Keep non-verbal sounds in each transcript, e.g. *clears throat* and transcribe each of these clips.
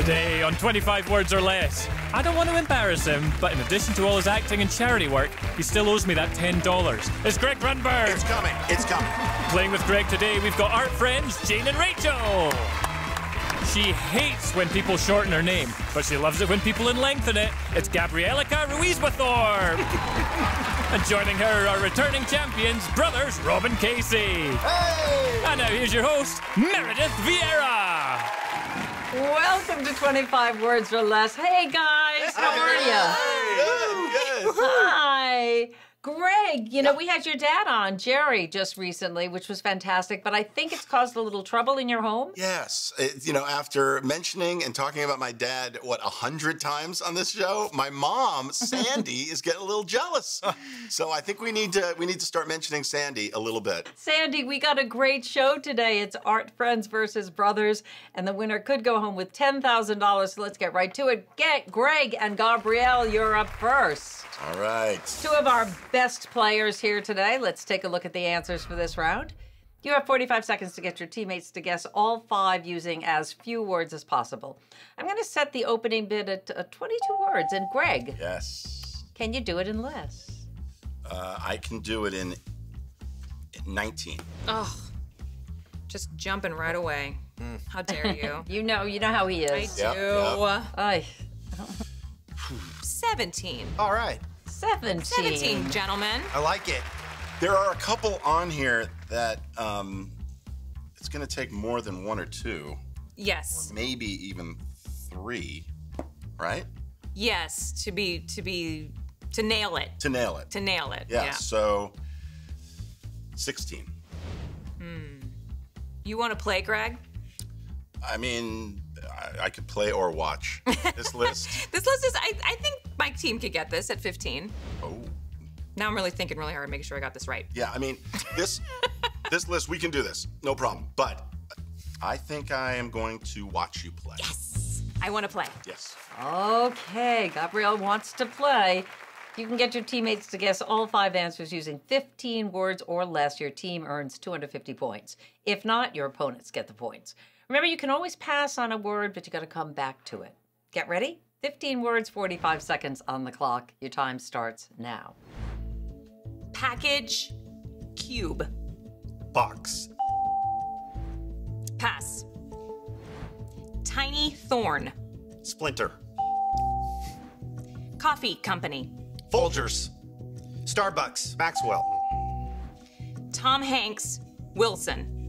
Today on 25 Words or Less. I don't want to embarrass him, but in addition to all his acting and charity work, he still owes me that $10. It's Greg Grunberg. It's coming. It's coming. Playing with Greg today, we've got art friends Jane and Rachel. She hates when people shorten her name, but she loves it when people lengthen it. It's Gabrielica Ruiz Wathorpe. *laughs* and joining her are returning champions, brothers Rob and Casey. Hey! And now here's your host, Meredith Vieira. Welcome to 25 Words or Less. Hey guys, how are you? Good, good. Hi. Greg, you know, we had your dad on, Jerry, just recently, which was fantastic, but I think it's caused a little trouble in your home. Yes, it, you know, after mentioning and talking about my dad, what, a hundred times on this show, my mom, Sandy, *laughs* is getting a little jealous. So I think we need to we need to start mentioning Sandy a little bit. Sandy, we got a great show today. It's Art Friends versus Brothers, and the winner could go home with $10,000. So let's get right to it. Get Greg and Gabrielle, you're up first. All right. Two of our best players here today. Let's take a look at the answers for this round. You have 45 seconds to get your teammates to guess all five using as few words as possible. I'm going to set the opening bid at uh, 22 words. And Greg, Yes. can you do it in less? Uh, I can do it in 19. Oh, just jumping right away. How dare you? *laughs* You know, you know how he I is. do. Yep, yep. Ay, 17. All right. 17. 17, gentlemen. I like it. There are a couple on here that um, it's going to take more than one or two, Yes. maybe even three, right? Yes, to be to be to nail it. To nail it. To nail it. Yeah, Yeah. so 16. Hmm. You want to play, Greg? I mean, I, I could play or watch *laughs* this list. This list is I, I think my team could get this at 15. Oh, Now I'm really thinking really hard, making sure I got this right. yeah. I mean, this *laughs* this list we can do this, no problem. But I think I am going to watch you play. Yes. I want to play. Yes. Okay, Gabrielle wants to play. You can get your teammates to guess all five answers using 15 words or less. Your team earns 250 points. If not, your opponents get the points. Remember, you can always pass on a word, but you got to come back to it. Get ready? 15 words, 45 seconds on the clock. Your time starts now. Package cube. Box. Pass. Tiny thorn. Splinter. Coffee company. Folgers. Starbucks. Maxwell. Tom Hanks. Wilson.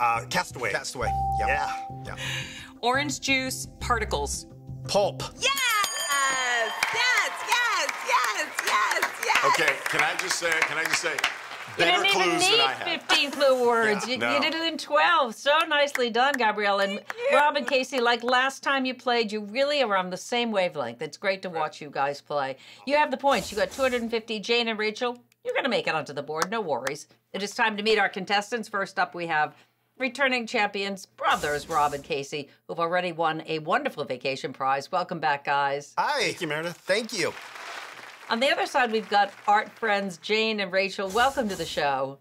Uh, Castaway. Castaway. Yeah. Yeah. yeah. Orange juice. Particles. Pulp. Yes! Yes! Yes! Yes! Yes! Yes! Okay. Can I just say? Can I just say? You didn't even need than I had. 15 clue words. Yeah, you, no. you did it in 12. So nicely done, Gabrielle. And Rob and Casey, like last time you played, you really are on the same wavelength. It's great to watch you guys play. You have the points. You got 250. Jane and Rachel, you're going to make it onto the board. No worries. It is time to meet our contestants. First up, we have returning champions, brothers Rob and Casey, who've already won a wonderful vacation prize. Welcome back, guys. Hi. Thank you, Meredith. Thank you. On the other side, we've got art friends Jane and Rachel. Welcome to the show.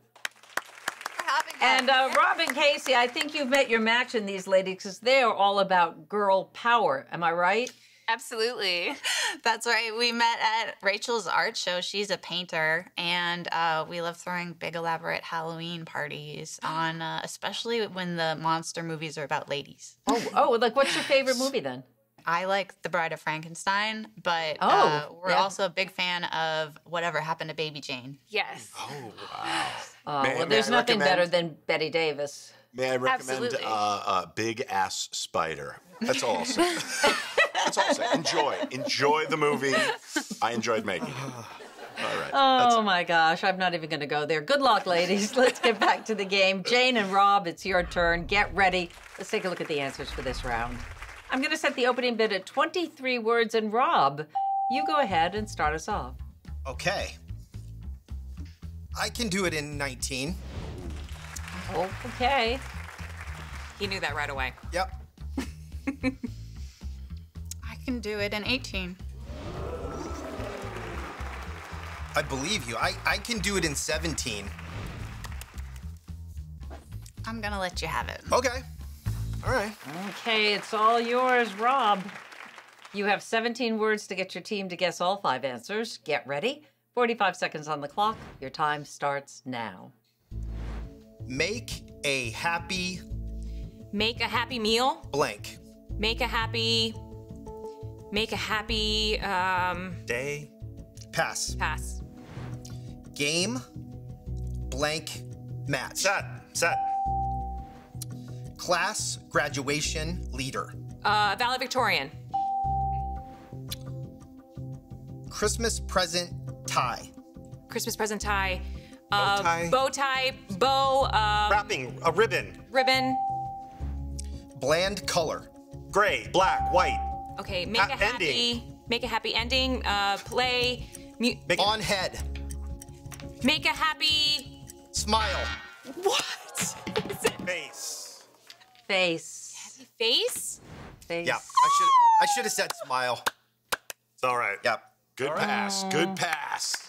And uh, and Casey, I think you've met your match in these ladies because they are all about girl power. Am I right? Absolutely. *laughs* That's right. We met at Rachel's art show. She's a painter, and uh, we love throwing big, elaborate Halloween parties *gasps* on, uh, especially when the monster movies are about ladies. Oh, oh, like what's your favorite *sighs* movie then? I like The Bride of Frankenstein, but Oh, uh, we're yeah. also a big fan of Whatever Happened to Baby Jane. Yes. Oh wow. *gasps* Oh, May- well, there's I nothing better than Bette Davis. May I recommend uh, uh, Big Ass Spider? That's all I'll *laughs* *laughs* say. That's all I'll say. Enjoy. Enjoy the movie. I enjoyed making it. *sighs* All right. Oh my gosh, I'm not even going to go there. Good luck, ladies. *laughs* Let's get back to the game. Jane and Rob, it's your turn. Get ready. Let's take a look at the answers for this round. I'm going to set the opening bid at 23 words, and Rob, you go ahead and start us off. Okay. I can do it in 19. Oh, okay. He knew that right away. Yep. *laughs* I can do it in 18. I believe you. I, I can do it in 17. I'm going to let you have it. Okay. All right. Okay, it's all yours, Rob. You have 17 words to get your team to guess all five answers. Get ready. 45 seconds on the clock. Your time starts now. Make a happy Make a happy meal. blank. Make a happy. Make a happy. Um, Day. Pass. pass. Game blank match. Set. Set. Class graduation leader. Uh, valedictorian. Christmas present tie. Christmas present tie. Uh, tie. Bow tie. Bow. Um, Wrapping. A ribbon. ribbon. Bland color. Gray. Black. White. Okay. Make Ha- a happy. ending. Make a happy ending. Uh, play. Mu- Make it- On head. make a happy. Smile. What? *laughs* Face. Face. Face. Face. Yeah. I should I should have said smile. It's all right. Yep. Good pass. Good pass.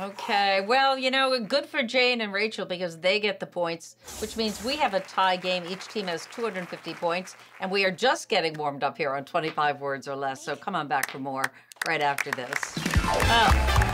Okay, well, you know, good for Jane and Rachel because they get the points, which means we have a tie game. Each team has 250 points, and we are just getting warmed up here on 25 words or less. So come on back for more right after this. Oh.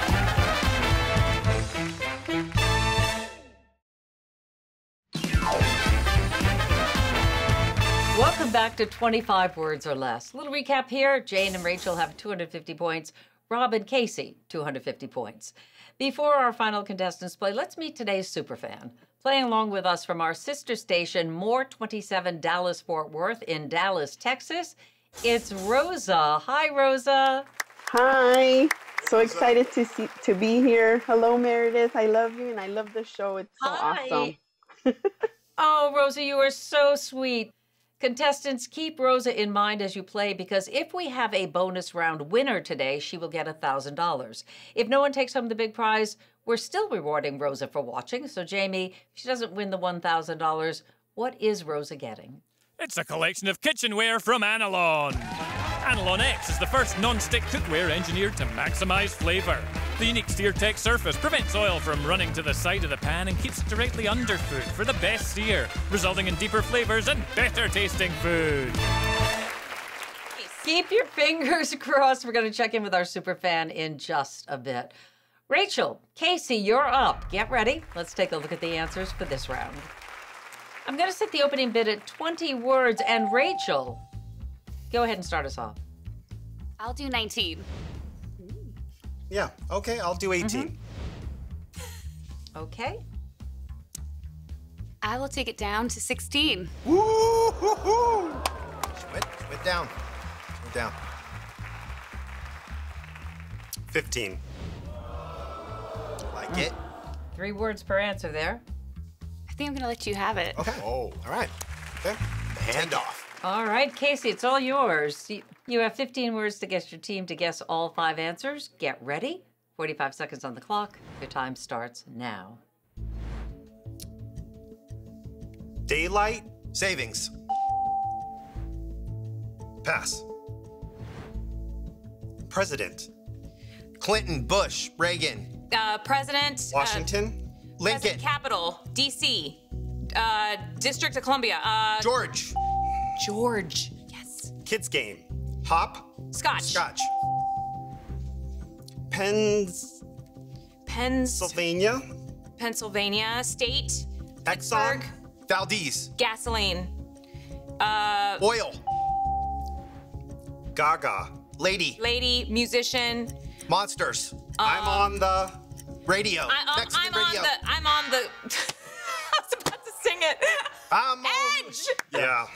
Welcome back to 25 words or less. little recap here Jane and Rachel have 250 points, Rob and Casey, 250 points. Before our final contestants play, let's meet today's superfan. Playing along with us from our sister station, More 27 Dallas Fort Worth in Dallas, Texas, it's Rosa. Hi, Rosa. Hi. So excited to see to be here. Hello, Meredith. I love you and I love the show. It's so Hi. awesome. *laughs* Oh, Rosa, you are so sweet. Contestants, keep Rosa in mind as you play because if we have a bonus round winner today, she will get $1,000. If no one takes home the big prize, we're still rewarding Rosa for watching. So, Jamie, if she doesn't win the $1,000, what is Rosa getting? It's a collection of kitchenware from Anolon. Anolon X is the first non-stick cookware engineered to maximize flavor. The unique SearTech surface prevents oil from running to the side of the pan and keeps it directly under food for the best sear, resulting in deeper flavors and better tasting food. Keep your fingers *laughs* crossed. We're going to check in with our super fan in just a bit. Rachel, Casey, you're up. Get ready. Let's take a look at the answers for this round. I'm going to set the opening bid at 20 words, and Rachel, go ahead and start us off. I'll do 19. Yeah. Okay. I'll do 18. Mm-hmm. Okay. I will take it down to 16. Woo-hoo-hoo. She went, she went down. She went down. 15. Like it. Three words per answer there. I think I'm going to let you have it. Okay. Oh, All right. Okay. handoff. All right, Casey, it's all yours. You- have 15 words to get your team to guess all five answers. Get ready. 45 seconds on the clock. Your time starts now. Daylight. Savings. Pass. President. Clinton, Bush, Reagan, Uh, President. uh, Washington. Lincoln, President Capital. D.C. Uh, District of Columbia. Uh, George, George. Yes. Kids game. Hop. Scotch. Scotch, Pennsylvania. Pens. Pennsylvania. Pennsylvania State. Exxon. Pittsburgh. Valdez, Gasoline. Uh, oil, Gaga. lady, lady. Musician. monsters, I'm on the. radio, I, um, Mexican I'm radio. on the. I'm on the. *laughs* I was about to sing it. I'm on- Edge. Yeah.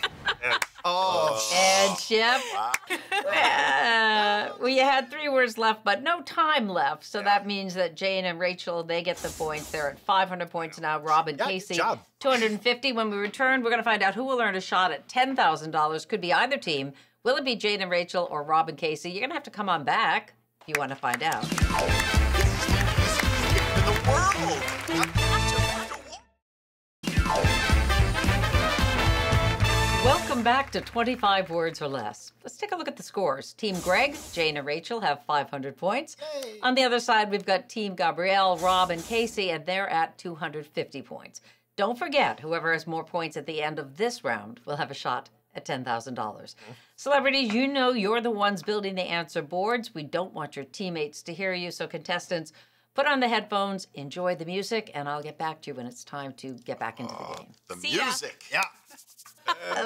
And- *laughs* Oh, Ed Ship. Uh, well, you had three words left, but no time left. So that means that Jane and Rachel, they get the points. They're at 500 points now. Rob and Yeah, Casey, job. 250. When we return, we're going to find out who will earn a shot at $10,000. Could be either team. Will it be Jane and Rachel or Rob and Casey? You're going to have to come on back if you want to find out. Welcome back to 25 words or less. Let's take a look at the scores. Team Greg, Jane, and Rachel have 500 points. On the other side, we've got Team Gabrielle, Rob, and Casey, and they're at 250 points. Don't forget, whoever has more points at the end of this round will have a shot at $10,000. Celebrities, you know you're the ones building the answer boards. We don't want your teammates to hear you. So, contestants, put on the headphones, enjoy the music, and I'll get back to you when it's time to get back into the game. The See ya. music. Yeah.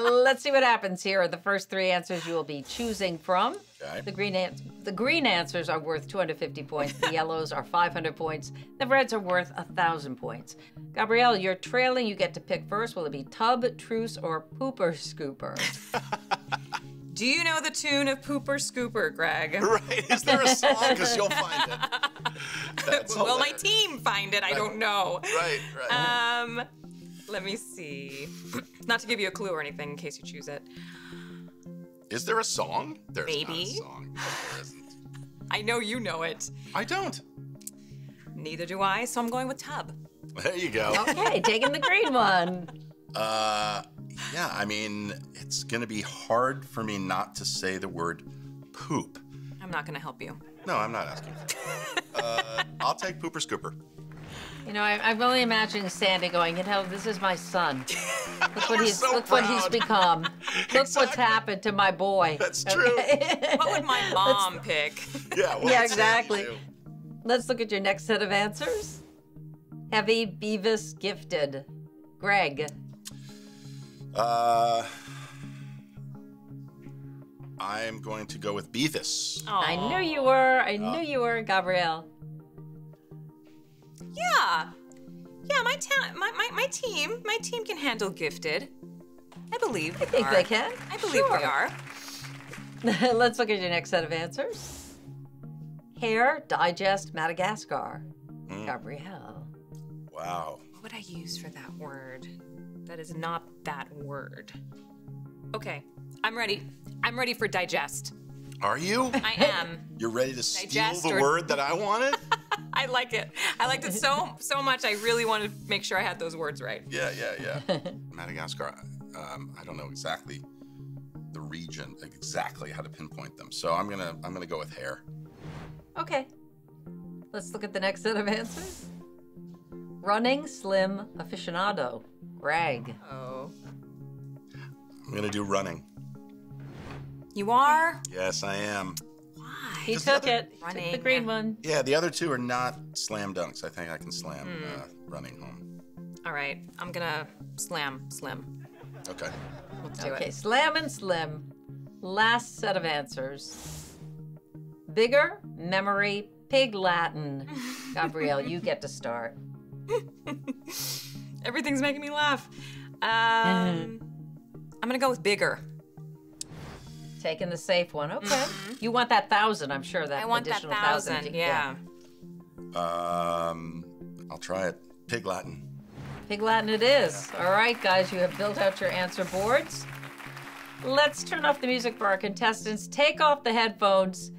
Let's see what happens here. The first three answers you will be choosing from. Okay. The green ans- the green answers are worth 250 points. The *laughs* yellows are 500 points. The reds are worth 1,000 points. Gabrielle, you're trailing. You get to pick first. Will it be tub, truce, or pooper scooper? *laughs* Do you know the tune of Pooper Scooper, Greg? *laughs* Right? Is there a song? Because you'll find it. That's Will my team find it? I don't know. Right, right. Um, let me see. *clears throat* Not to give you a clue or anything in case you choose it. Is there a song? There's not a Maybe. song. No, *laughs* there isn't. I know you know it. I don't. Neither do I, so I'm going with Tub. There you go. Okay, taking the green *laughs* one. Uh, yeah, I mean, it's gonna be hard for me not to say the word poop. I'm not going to help you. No, I'm not asking *laughs* uh, I'll take pooper scooper. You know, I, I'm only imagining Sandy going, you know, this is my son. *laughs* Look what he's so look what he's become. Look what's happened to my boy. That's true. *laughs* Okay? What would my mom *laughs* pick? Yeah, well, Yeah, let's see how you exactly. Let's look at your next set of answers. Heavy, Beavis, gifted. Greg. Uh, I'm going to go with Beavis. I knew you were. I knew you were, Gabrielle. Yeah. Yeah, my, ta- my, my, my team, my team can handle gifted. I believe I think are. they can. I believe we are. *laughs* Let's look at your next set of answers. Hair, digest, Madagascar. Hmm. Gabrielle. Wow. What would I use for that word? That is not that word. Okay, I'm ready. I'm ready for digest. Are you? I am. *laughs* You're ready to steal the or- word that I wanted? *laughs* *laughs* I like it. I liked it so so much. I really wanted to make sure I had those words right. yeah, yeah, yeah. *laughs* Madagascar. Um, I don't know exactly the region, exactly how to pinpoint them. So I'm gonna, I'm gonna go with hair. Okay. Let's look at the next set of answers. Running, slim, aficionado. Greg. Oh. I'm gonna do running. You are Yes, I am. He took other- it. Took the green one. Yeah, the other two are not slam dunks. I think I can slam Hmm. uh, running home. all right. I'm gonna slam slim. Okay. Let's do Okay, it. slam and slim. Last set of answers. Bigger, memory, pig Latin. *laughs* Gabrielle, you get to start. Everything's making me laugh. Um, *laughs* I'm gonna go with bigger. Taking the safe one. Okay. You want that thousand, I'm sure. That. I want that additional thousand. to- Yeah. Um, I'll try it. Pig Latin. Pig Latin it is. All right, guys, you have built out your answer boards. Let's turn off the music for our contestants. Take off the headphones.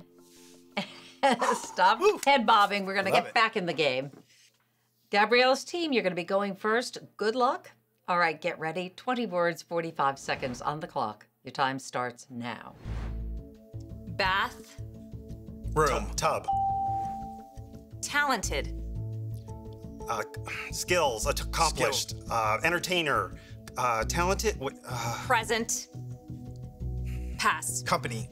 *laughs* Stop head bobbing. We're going to Love get it. back in the game. Gabrielle's team, you're going to be going first. Good luck. All right, get ready. 20 words, 45 seconds on the clock. Your time starts now. Bath. Room. Tub. Talented. Uh, skills. ac- Accomplished. Uh, entertainer. Uh, talented. Uh, Present. Pass. Company.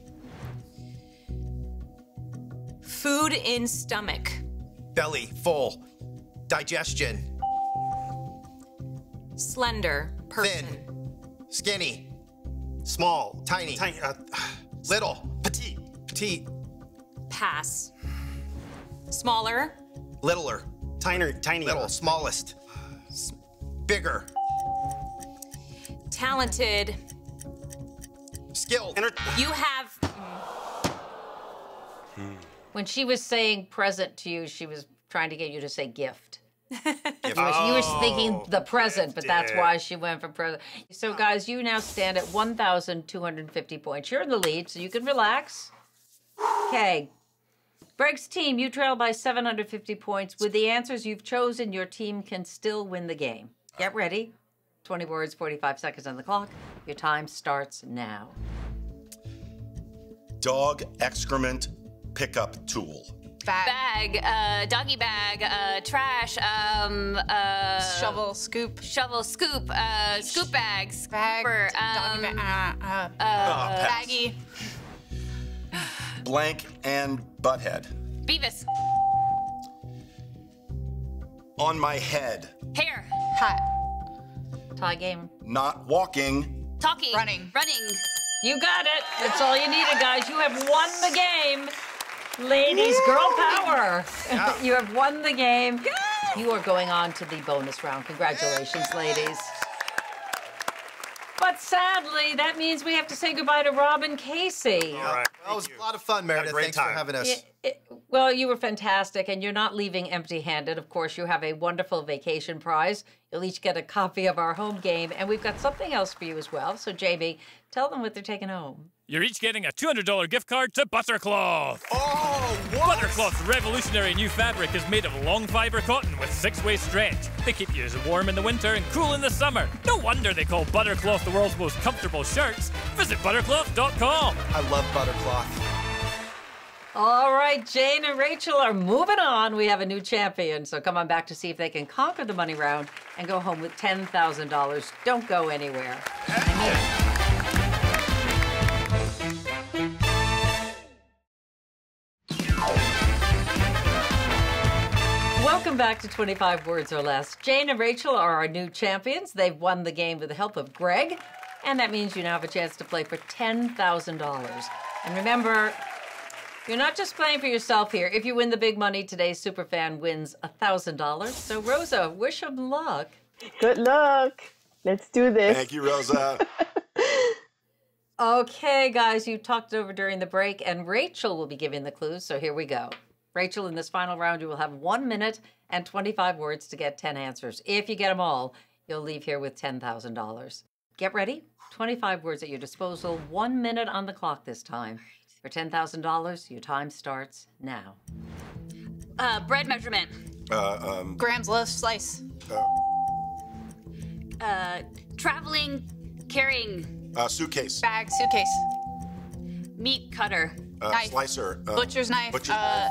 Food in stomach. Belly. Full. Digestion. Slender. Person. Thin. Skinny. Small. Tiny. Tiny. Uh, *sighs* Little. petite. Petite. Pass. Smaller. Littler. Tiny. Tiny. Little. Smallest. S- *sighs* Bigger. Talented. Skilled. Enter- You have. When she was saying present to you, she was trying to get you to say gift. If- You were, you were thinking Oh, the present, but that's why she went for present. So, guys, you now stand at 1,250 points. You're in the lead, so you can relax. Okay. Greg's team, you trail by 750 points. With the answers you've chosen, your team can still win the game. Get ready. 20 words, 45 seconds on the clock. Your time starts now. Dog excrement pickup tool. Bag. Bag, uh, doggy bag, uh, trash, um, uh, Shovel. Scoop. shovel, scoop, uh, scoop bags, Bag. scooper, doggy um, bag. Uh, uh, Oh, baggy. Blank and butthead. Beavis, On my head. hair, Hat. Tie game. Not walking. talking, Running. running. You got it. That's all you needed, guys. You have won the game. Ladies, girl power. *laughs* you have won the game. You are going on to the bonus round. Congratulations, ladies. But sadly, that means we have to say goodbye to Rob and Casey. All right. That was a lot of fun, Meredith. great Thanks time. for having us. It- it- well, you were fantastic, and you're not leaving empty handed. Of course, you have a wonderful vacation prize. You'll each get a copy of our home game, and we've got something else for you as well. So, Jamie, tell them what they're taking home. You're each getting a $200 gift card to Buttercloth. Oh, what? Buttercloth's revolutionary new fabric is made of long fiber cotton with six-way stretch. They keep you as warm in the winter and cool in the summer. No wonder they call Buttercloth the world's most comfortable shirts. Visit buttercloth.com. I love Buttercloth. All right, Jane and Rachel are moving on. We have a new champion, so come on back to see if they can conquer the money round and go home with $10,000. Don't go anywhere. Welcome back to 25 Words or Less. Jane and Rachel are our new champions. They've won the game with the help of Greg, and that means you now have a chance to play for $10,000. And remember, you're not just playing for yourself here. If you win the big money, today's superfan wins $1,000. So, Rosa, wish them luck. Good luck. Let's do this. Thank you, Rosa. *laughs* Okay, guys, you talked it over during the break, and Rachel will be giving the clues. So here we go. Rachel, in this final round, you will have one minute and 25 words to get 10 answers. If you get them all, you'll leave here with $10,000. Get ready. 25 words at your disposal, one minute on the clock this time. For $10,000, your time starts now. Uh, bread measurement, uh, um, Grams loaf slice. uh, traveling, carrying, uh, suitcase. Bag. Suitcase. meat cutter, Uh, Knife. slicer. Uh, Butcher's knife. Butcher's uh,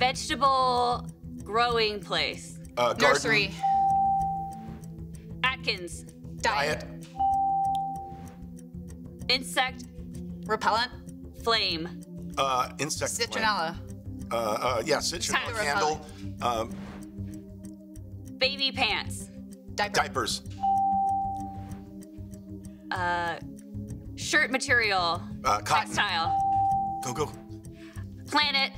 vegetable growing place, uh, nursery. Atkins, Diet. Diet. insect, Repellent. flame, Uh, insect. plant. Citronella. Uh, uh, yeah, citronella Citronella. candle. Um, baby pants, Diaper. diapers. uh, shirt material, Uh, cotton. textile, Go, go. planet,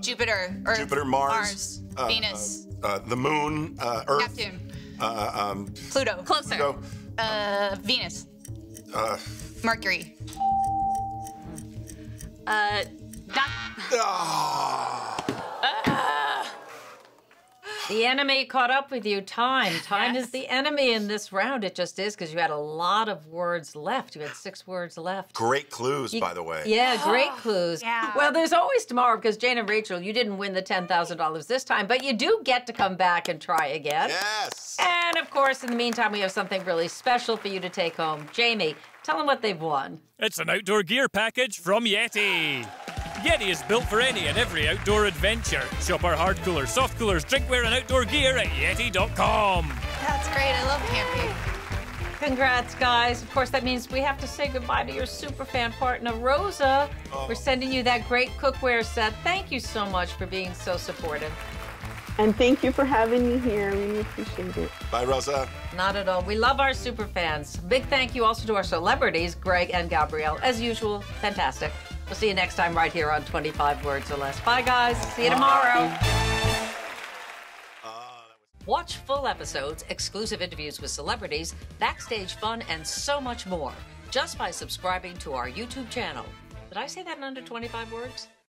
Jupiter. Earth. Jupiter, Mars. Mars. uh, Venus. Uh, uh, the moon. Uh, Earth. Neptune. Uh, um, Pluto. closer, go. Uh, Venus. Uh, Mercury. uh, not, ah. The enemy caught up with you. Time. Time is the enemy in this round. It just is because you had a lot of words left. You had six words left. Great clues, by the way. Yeah, *gasps* great clues. Yeah. Well, there's always tomorrow because Jane and Rachel, you didn't win the $10,000 this time, but you do get to come back and try again. Yes. And of course, in the meantime, we have something really special for you to take home. Jamie, tell them what they've won. It's an outdoor gear package from Yeti. Yeti is built for any and every outdoor adventure. Shop our hard coolers, soft coolers, drinkware, and outdoor gear at Yeti.com. That's great. I love camping. Congrats, guys. Of course, that means we have to say goodbye to your super fan partner, Rosa. Oh. We're sending you that great cookware set. Thank you so much for being so supportive. And thank you for having me here. I really appreciate it. Bye, Rosa. Not at all. We love our super fans. Big thank you also to our celebrities, Greg and Gabrielle. As usual, fantastic. We'll see you next time right here on 25 Words or Less. Bye, guys. See you tomorrow. Watch full episodes, exclusive interviews with celebrities, backstage fun, and so much more just by subscribing to our YouTube channel. Did I say that in under 25 words?